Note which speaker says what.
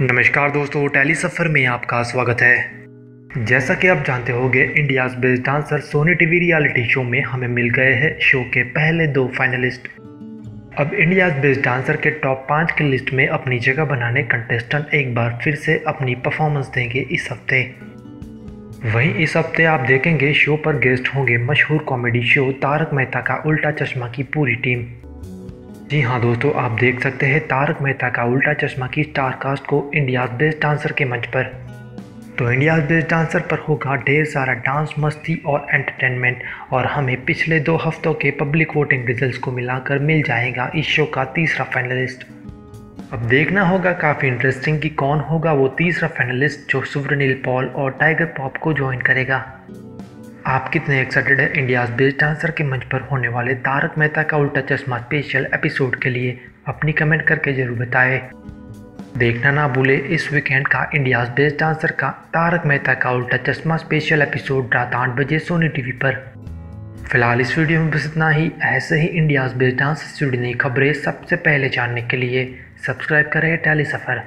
Speaker 1: नमस्कार दोस्तों, टैली सफ़र में आपका स्वागत है। जैसा कि आप जानते होंगे India's best dancer Sony TV reality show में हमें मिल गए हैं शो के पहले दो फाइनलिस्ट अब इंडियाज बेस्ट डांसर के टॉप पाँच की लिस्ट में अपनी जगह बनाने कंटेस्टेंट एक बार फिर से अपनी परफॉर्मेंस देंगे इस हफ़्ते। वहीं इस हफ़्ते आप देखेंगे शो पर गेस्ट होंगे मशहूर कॉमेडी शो तारक मेहता का उल्टा चश्मा की पूरी टीम जी हाँ दोस्तों, आप देख सकते हैं तारक मेहता का उल्टा चश्मा की स्टार कास्ट को इंडिया बेस्ट डांसर के मंच पर। तो इंडिया बेस्ट डांसर पर होगा ढेर सारा डांस मस्ती और एंटरटेनमेंट और हमें पिछले दो हफ्तों के पब्लिक वोटिंग रिजल्ट्स को मिलाकर मिल जाएगा इस शो का तीसरा फाइनलिस्ट अब देखना होगा काफ़ी इंटरेस्टिंग कि कौन होगा वो तीसरा फाइनलिस्ट जो सुब्रनील पॉल और टाइगर पॉप को ज्वाइन करेगा। आप कितने एक्साइटेड है? इंडियाज बेस्ट डांसर के मंच पर होने वाले तारक मेहता का उल्टा चश्मा स्पेशल एपिसोड के लिए अपनी कमेंट करके ज़रूर बताएँ। देखना ना भूले, इस वीकेंड का इंडियाज बेस्ट डांसर का तारक मेहता का उल्टा चश्मा स्पेशल एपिसोड रात आठ बजे सोनी टीवी पर। फ़िलहाल इस वीडियो में बस इतना ही। ऐसे ही इंडियाज बेस्ट डांसर से जुड़ी नई खबरें सबसे पहले जानने के लिए सब्सक्राइब करें टेली सफ़र